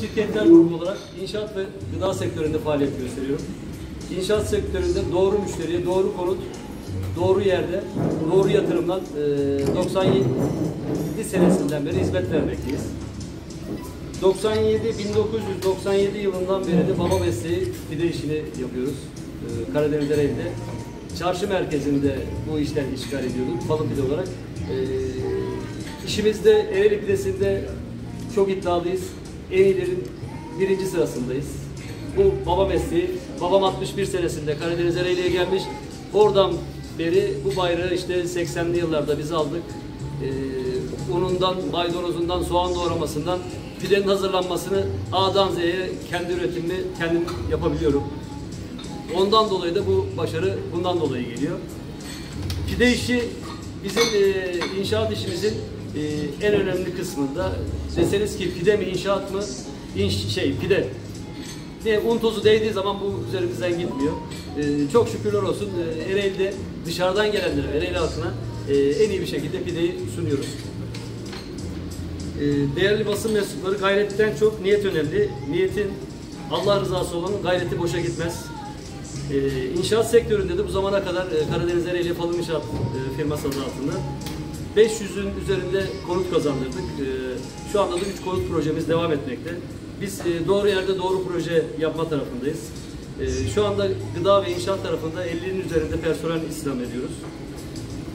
şirketler grubu olarak inşaat ve gıda sektöründe faaliyet gösteriyorum. İnşaat sektöründe doğru müşteriye, doğru konut, doğru yerde, doğru yatırımdan e, 97 senesinden beri hizmet vermekteyiz. 97 1997 yılından beri de baba mesleği pide işini yapıyoruz. Ee, Karadeniz Ereğli'de. Çarşı merkezinde bu işten işgal ediyorduk falın pide olarak. Ee, işimizde Ereğli pidesinde çok iddialıyız. En iyilerin birinci sırasındayız. Bu baba mesleği. Babam 61 senesinde Karadeniz Ereğli'ye gelmiş. Oradan beri bu bayrağı işte 80'li yıllarda biz aldık. Ee, unundan, maydanozundan, soğan doğramasından pidenin hazırlanmasını A'dan Z'ye kendi üretimimi kendim yapabiliyorum. Ondan dolayı da bu başarı bundan dolayı geliyor. Pide işi bizim e, inşaat işimizin e, en önemli kısmında. Deseniz ki pide mi inşaat mı? İnş, şey pide. Niye? Un tozu değdiği zaman bu üzerimizden gitmiyor. E, çok şükürler olsun e, Ereğli'de dışarıdan gelenlere, Ereğli halkına e, en iyi bir şekilde pideyi sunuyoruz. E, değerli basın mensupları gayretten çok niyet önemli. Niyetin Allah rızası olan gayreti boşa gitmez. E, inşaat sektöründe de bu zamana kadar e, Karadeniz Ereğli Falım İnşaat e, firması adı altında 500'ün üzerinde konut kazandırdık. E, şu anda da 3 konut projemiz devam etmekte. Biz e, doğru yerde doğru proje yapma tarafındayız. E, şu anda gıda ve inşaat tarafında 50'nin üzerinde personel istihdam ediyoruz.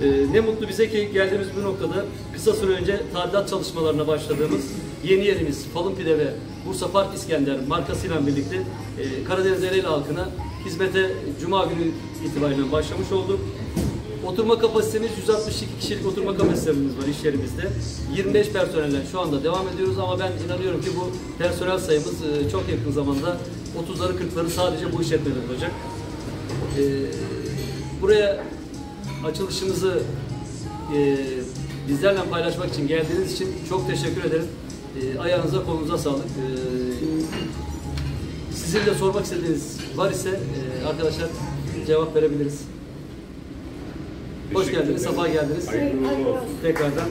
Ee, ne mutlu bize ki geldiğimiz bu noktada kısa süre önce tadilat çalışmalarına başladığımız yeni yerimiz Falın Pide ve Bursa Park İskender markasıyla birlikte e, Karadeniz Ereğli halkına hizmete Cuma günü itibariyle başlamış olduk. Oturma kapasitemiz 162 kişilik oturma kapasitemiz var iş yerimizde. 25 personelle şu anda devam ediyoruz ama ben inanıyorum ki bu personel sayımız e, çok yakın zamanda 30'ları 40'ları sadece bu işletmede olacak. E, buraya açılışımızı e, bizlerle paylaşmak için geldiğiniz için çok teşekkür ederim. Ayağınıza kolunuza sağlık. Sizin de sormak istediğiniz var ise arkadaşlar cevap verebiliriz. Hoş geldiniz, sefa geldiniz. Tekrardan.